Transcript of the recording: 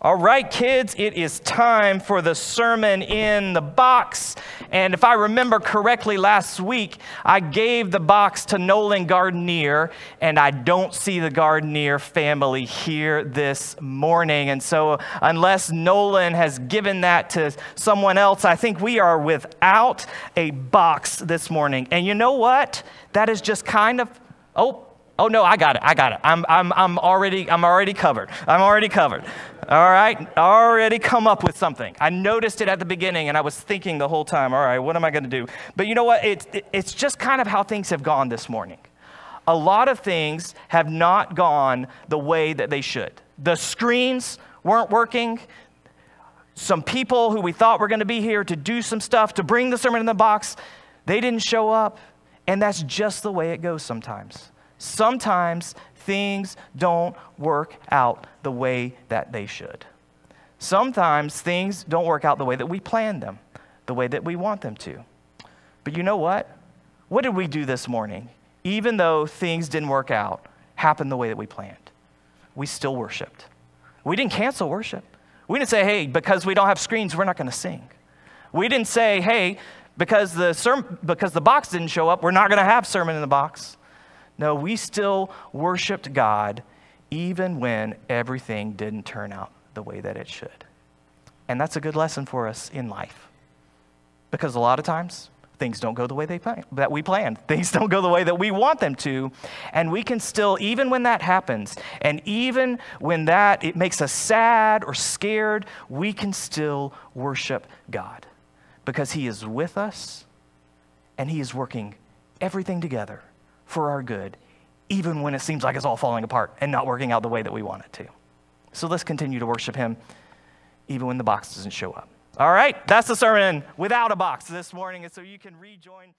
All right, kids, it is time for the sermon in the box. And if I remember correctly, last week I gave the box to Nolan Gardenier, and I don't see the Gardenier family here this morning. And so, unless Nolan has given that to someone else, I think we are without a box this morning. And you know what? That is just kind of, oh, Oh no, I got it. I got it. I'm, I'm, I'm already I'm already covered. I'm already covered. All right, already come up with something. I noticed it at the beginning, and I was thinking the whole time. All right, what am I going to do? But you know what? It's it's just kind of how things have gone this morning. A lot of things have not gone the way that they should. The screens weren't working. Some people who we thought were going to be here to do some stuff to bring the sermon in the box, they didn't show up, and that's just the way it goes sometimes. Sometimes things don't work out the way that they should. Sometimes things don't work out the way that we planned them, the way that we want them to. But you know what? What did we do this morning? Even though things didn't work out, happened the way that we planned, we still worshiped. We didn't cancel worship. We didn't say, hey, because we don't have screens, we're not going to sing. We didn't say, hey, because the, because the box didn't show up, we're not going to have sermon in the box. No, we still worshiped God even when everything didn't turn out the way that it should. And that's a good lesson for us in life. Because a lot of times, things don't go the way they plan, that we planned. Things don't go the way that we want them to. And we can still, even when that happens, and even when that it makes us sad or scared, we can still worship God. Because He is with us and He is working everything together for our good, even when it seems like it's all falling apart and not working out the way that we want it to. So let's continue to worship Him even when the box doesn't show up. All right, that's the sermon without a box this morning. And so you can rejoin.